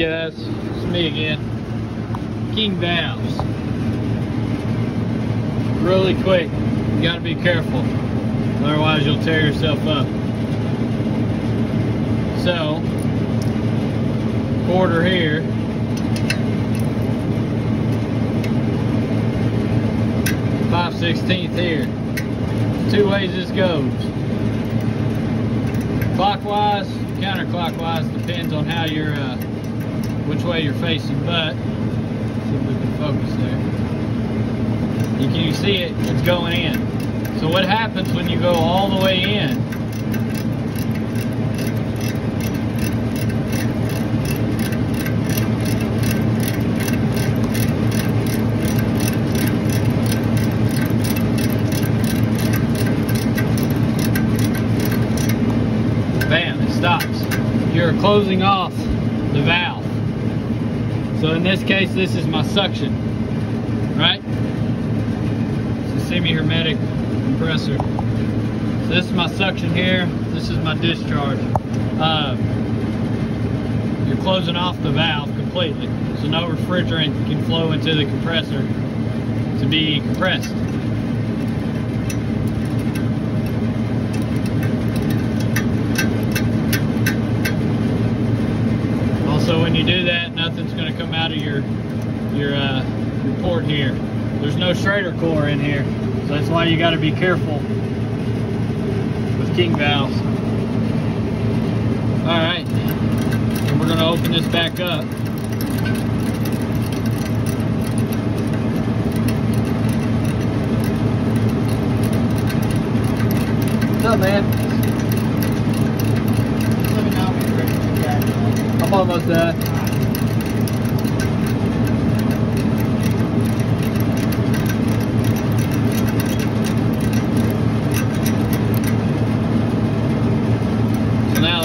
guys, it's me again. King Valves. Really quick, you gotta be careful, otherwise you'll tear yourself up. So, quarter here. Five sixteenth here. Two ways this goes. Clockwise, counterclockwise, depends on how you're, uh, which way you're facing, but, see if we can focus there. You can you see it, it's going in. So what happens when you go all the way in, bam, it stops. You're closing off the valve. So in this case, this is my suction, right? It's a semi-hermetic compressor. So this is my suction here. This is my discharge. Uh, you're closing off the valve completely. So no refrigerant can flow into the compressor to be compressed. Also, when you do that, nothing's going to come out of your your uh, your port here. There's no Schrader core in here, so that's why you got to be careful with king valves. All right, and we're going to open this back up. What's up, man? Let me know when you're ready to get I'm almost done.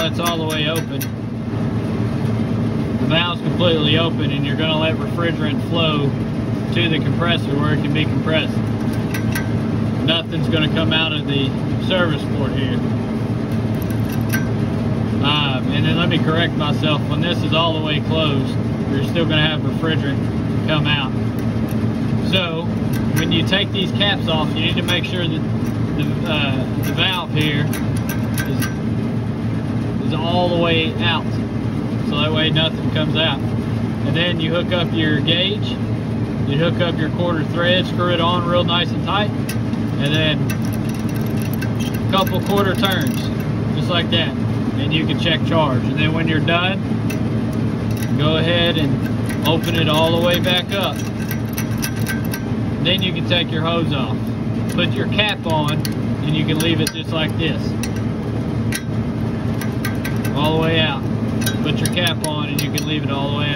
That's all the way open. The valve's completely open and you're gonna let refrigerant flow to the compressor where it can be compressed. Nothing's gonna come out of the service port here. Um, and then let me correct myself, when this is all the way closed, you're still going to have refrigerant come out. So, when you take these caps off, you need to make sure that the, uh, the valve here is, is all the way out. So that way nothing comes out. And then you hook up your gauge, you hook up your quarter thread, screw it on real nice and tight, and then a couple quarter turns, just like that and you can check charge. And then when you're done, go ahead and open it all the way back up. Then you can take your hose off. Put your cap on and you can leave it just like this. All the way out. Put your cap on and you can leave it all the way out.